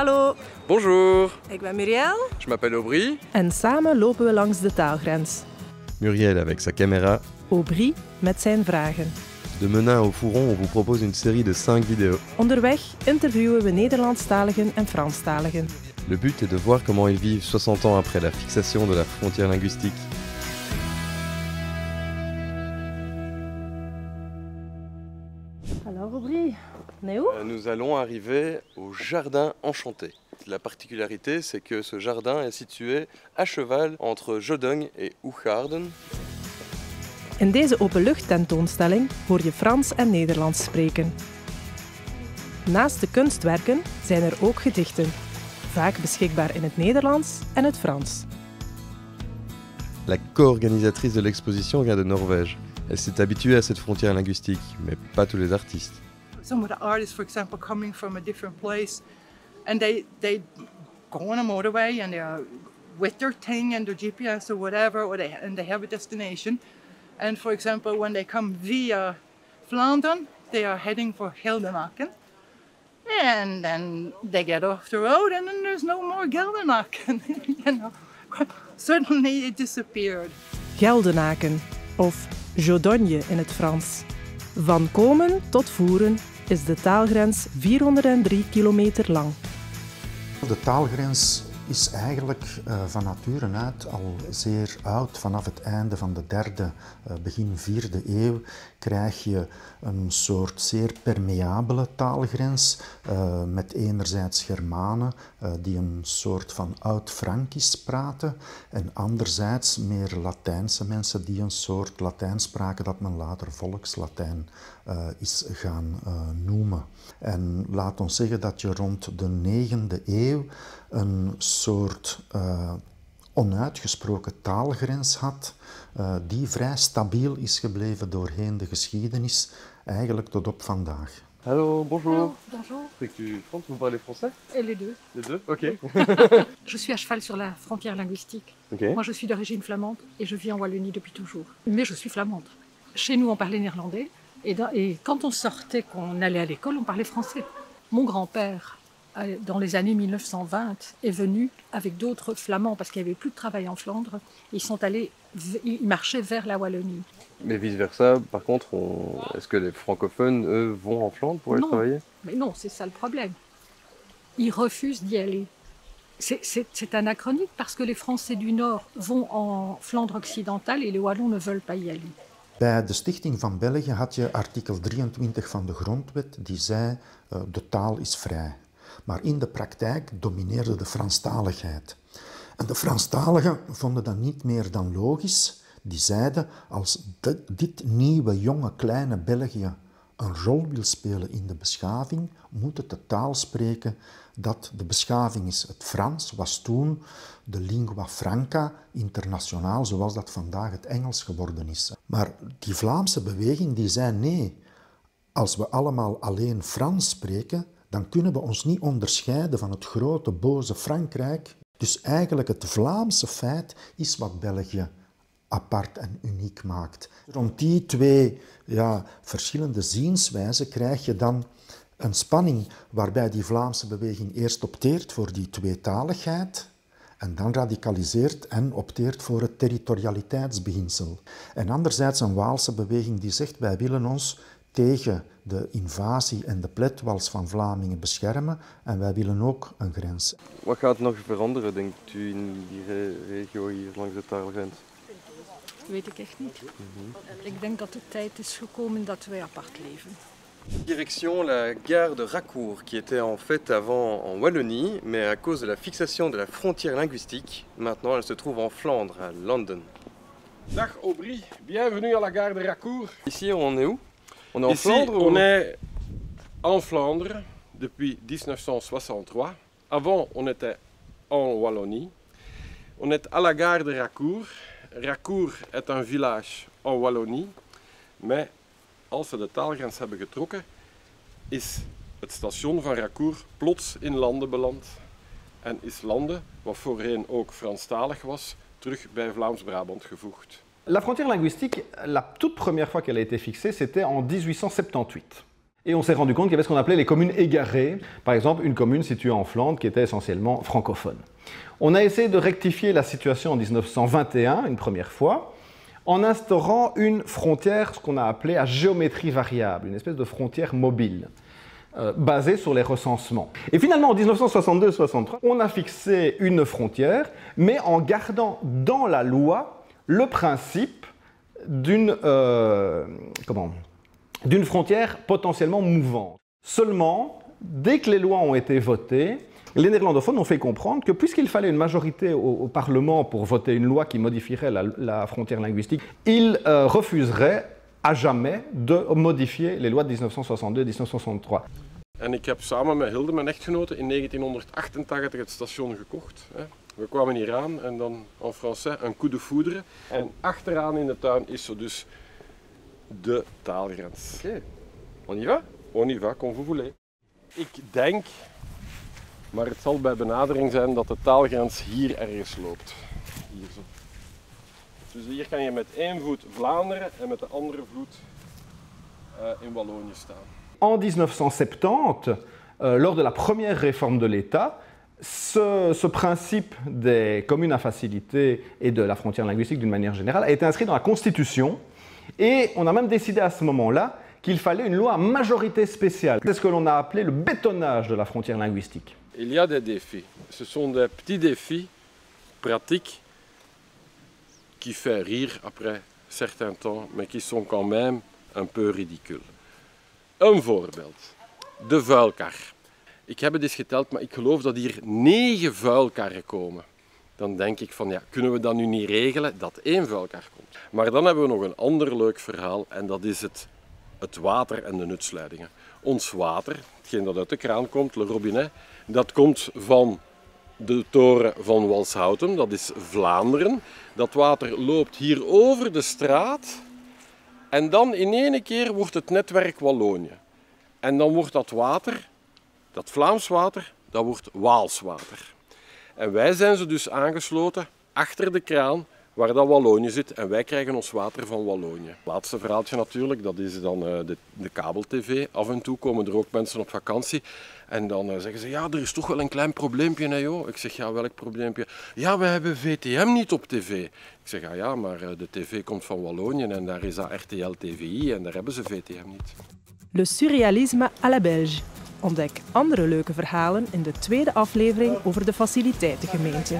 Hallo, Bonjour, ik ben Muriel. je m'appelle Aubry. En samen lopen we langs de taalgrens. Muriel avec sa caméra. Aubry met zijn vragen. De Menin au Fourron, on vous propose une série de 5 vidéos. Onderweg interviewen we Nederlandstaligen en Franstaligen. Le but est de voir comment ils vivent 60 ans après la fixation de la frontière linguistique. Nous allons arriver au Jardin Enchanté. La particularité, c'est que ce jardin est situé à cheval entre Jodong et Oegaarden. In deze openlucht-tentoonstelling hoor je Frans en Nederlands spreken. Naast de kunstwerken zijn er ook gedichten, vaak beschikbaar in het Nederlands en het Frans. La co-organisatrice de l'exposition vient de Norvège. Elle s'est habituée à cette frontière linguistique, mais pas tous les artistes. Some of the artists, for example, coming from a different place, and they they go on a motorway and they're with their thing and their GPS or whatever, or they and they have a destination. And for example, when they come via Flandern, they are heading for Geldenaken. And then they get off the road, and then there's no more Geldenaken. you know, suddenly it disappeared. Geldenaken of Jodogne in het Frans. Van komen tot voeren is de taalgrens 403 kilometer lang. De taalgrens is eigenlijk eh, van nature uit al zeer oud. Vanaf het einde van de derde, eh, begin vierde eeuw krijg je een soort zeer permeabele taalgrens eh, met enerzijds Germanen die een soort van oud-Frankisch praten en anderzijds meer Latijnse mensen die een soort Latijn spraken dat men later Volkslatijn eh, is gaan eh, noemen. En laat ons zeggen dat je rond de negende eeuw een soort eh, onuitgesproken taalgrens had, eh, die vrij stabiel is gebleven doorheen de geschiedenis, eigenlijk tot op vandaag. Hallo, bonjour. Bonjour, Spreekt u Frans? Vous parlez français et les deux. Les deux Ok. Je suis à cheval sur la frontière linguistique. Ok. Moi, je suis d'origine flamande et je vis en Wallonie depuis toujours. Mais je suis flamande. Chez nous, on parlait néerlandais et, dans- et quand on sortait, qu'on allait à l'école, on parlait français. Mon grand-père, euh, dans les années 1920, est venu avec d'autres flamands parce qu'il n'y avait plus de travail en Flandre. Ils sont allés, ils marchaient vers la Wallonie. Mais vice-versa, par contre, on- est-ce que les francophones, eux, vont en Flandre pour aller Non. travailler? Mais non, c'est ça le problème. Ils refusent d'y aller. C'est anachronique parce que les Français du Nord vont en Flandre occidentale et les Wallons ne veulent pas y aller. Bij de stichting van België had je artikel 23 van de grondwet die zei uh, de taal is vrij. Maar in de praktijk domineerde de Franstaligheid. En de Franstaligen vonden dat niet meer dan logisch. Die zeiden als di- dit nieuwe, jonge, kleine België een rol wil spelen in de beschaving, moet het de taal spreken dat de beschaving is. Het Frans was toen de lingua franca internationaal, zoals dat vandaag het Engels geworden is. Maar die Vlaamse beweging die zei nee, als we allemaal alleen Frans spreken, dan kunnen we ons niet onderscheiden van het grote boze Frankrijk. Dus eigenlijk het Vlaamse feit is wat België apart en uniek maakt. Rond die twee ja, verschillende zienswijzen krijg je dan een spanning waarbij die Vlaamse beweging eerst opteert voor die tweetaligheid en dan radicaliseert en opteert voor het territorialiteitsbeginsel. En anderzijds een Waalse beweging die zegt wij willen ons tegen de invasie en de pletwals van Vlamingen beschermen en wij willen ook een grens. Wat gaat nog veranderen, denkt u, in die re- regio hier langs de taalgrens? weet ik echt niet. Ik denk dat de tijd is gekomen dat wij apart leven. Direction la gare de Racourt, qui était en fait avant en Wallonie, mais à cause de la fixation de la frontière linguistique, maintenant elle se trouve en Flandre, à London. Dag Aubry, bienvenue à la gare de Racourt. Ici, on est où? On est en Ici, Flandre ou- on est en Flandre depuis 1963. Avant, on était en Wallonie. On est à la gare de Racourt. Racourt est un village en Wallonie. Maar als we de taalgrens hebben getrokken, is station van Racourt plots in Landen beland. En is Landen, wat voorheen ook Franstalig was, terug bij Vlaams-Brabant. La frontière linguistique, la toute première fois qu'elle a été fixée, c'était en 1878. Et on s'est rendu compte qu'il y avait ce qu'on appelait les communes égarées, par exemple une commune située en Flandre qui était essentiellement francophone. On a essayé de rectifier la situation en 1921, une première fois, en instaurant une frontière, ce qu'on a appelé à géométrie variable, une espèce de frontière mobile. Euh, basée sur les recensements. Et finalement, en 1962-63, on a fixé une frontière, mais en gardant dans la loi le principe d'une euh, frontière potentiellement mouvante. Seulement, dès que les lois ont été votées, les néerlandophones ont fait comprendre que puisqu'il fallait une majorité au, Parlement pour voter une loi qui modifierait la, frontière linguistique, ils euh, refuseraient à jamais de modifier les lois de 1962-1963. En ik heb samen met Hilde, mijn echtgenote, in 1988 het station gekocht. We kwamen hier aan en dan en français een coup de foudre. En achteraan in de tuin is zo dus de taalgrens. Oké, okay. on y va? On y va, comme vous voulez. Ik denk, maar het zal bij benadering zijn, dat de taalgrens hier ergens loopt. Hier zo. Dus hier kan Vlaanderen en met de voet uh. En 1970, euh, lors de la première réforme de l'État, ce, ce, principe des communes à facilité et de la frontière linguistique d'une manière générale a été inscrit dans la Constitution et on a même décidé à ce moment-là qu'il fallait une loi à majorité spéciale. C'est ce que l'on a appelé le bétonnage de la frontière linguistique. Il y a des défis. Ce sont des petits défis pratiques qui font rire après certains temps, mais qui sont quand même un peu ridicules. Een voorbeeld. De vuilkar. Ik heb het eens geteld, maar ik geloof dat hier negen vuilkarren komen. Dan denk ik van, ja, kunnen we dat nu niet regelen dat één vuilkar komt? Maar dan hebben we nog een ander leuk verhaal en dat is het, het water en de nutsleidingen. Ons water, hetgeen dat uit de kraan komt, le robinet, dat komt van de toren van Walshouten, dat is Vlaanderen. Dat water loopt hier over de straat en dan in één keer wordt het netwerk Wallonië. En dan wordt dat water, dat Vlaams water, dat wordt Waals water. En wij zijn ze dus aangesloten achter de kraan waar dat Wallonië zit en wij krijgen ons water van Wallonië. Laatste verhaaltje natuurlijk, dat is dan uh, de, de kabel-tv. Af en toe komen er ook mensen op vakantie en dan uh, zeggen ze, ja, er is toch wel een klein probleempje, hè, joh. Ik zeg, ja, welk probleempje? Ja, we hebben VTM niet op tv. Ik zeg, ja, ja, maar uh, de tv komt van Wallonië en daar is dat RTL TVI en daar hebben ze VTM niet. Le surrealisme à la Belge. Ontdek andere leuke verhalen in de tweede aflevering over de faciliteitengemeente.